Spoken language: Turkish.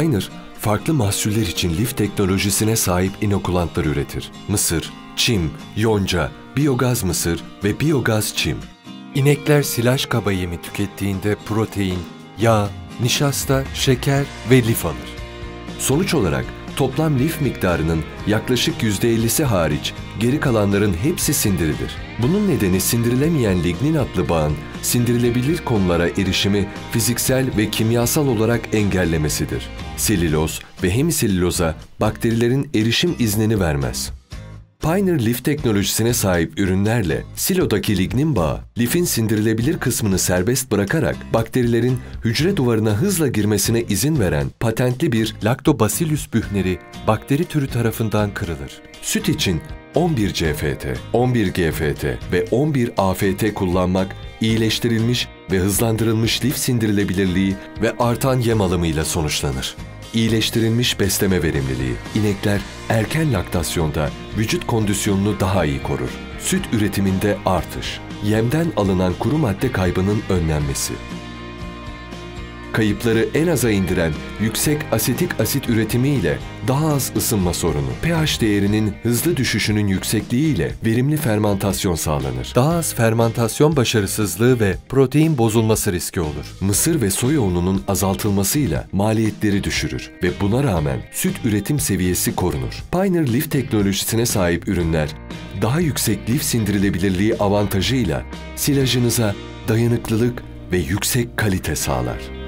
Pioneer, farklı mahsuller için lif teknolojisine sahip inokulantlar üretir. Mısır, çim, yonca, biyogaz mısır ve biyogaz çim. İnekler silaj kaba yemi tükettiğinde protein, yağ, nişasta, şeker ve lif alır. Sonuç olarak toplam lif miktarının yaklaşık %50'si hariç geri kalanların hepsi sindirilir. Bunun nedeni sindirilemeyen lignin adlı bağın sindirilebilir konulara erişimi fiziksel ve kimyasal olarak engellemesidir. Selüloz ve hemiselüloza bakterilerin erişim iznini vermez. Pioneer lif teknolojisine sahip ürünlerle silodaki lignin bağı, lifin sindirilebilir kısmını serbest bırakarak bakterilerin hücre duvarına hızla girmesine izin veren patentli bir Lactobacillus bühneri bakteri türü tarafından kırılır. Süt için 11 CFT, 11 GFT ve 11 AFT kullanmak iyileştirilmiş ve hızlandırılmış lif sindirilebilirliği ve artan yem alımıyla sonuçlanır. İyileştirilmiş besleme verimliliği. İnekler erken laktasyonda vücut kondisyonunu daha iyi korur. Süt üretiminde artış. Yemden alınan kuru madde kaybının önlenmesi. Kayıpları en aza indiren yüksek asetik asit üretimiyle daha az ısınma sorunu, pH değerinin hızlı düşüşünün yüksekliğiyle verimli fermantasyon sağlanır. Daha az fermantasyon başarısızlığı ve protein bozulması riski olur. Mısır ve soya ununun azaltılmasıyla maliyetleri düşürür ve buna rağmen süt üretim seviyesi korunur. Pioneer Lif teknolojisine sahip ürünler daha yüksek lif sindirilebilirliği avantajıyla silajınıza dayanıklılık ve yüksek kalite sağlar.